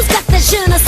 Os gatajana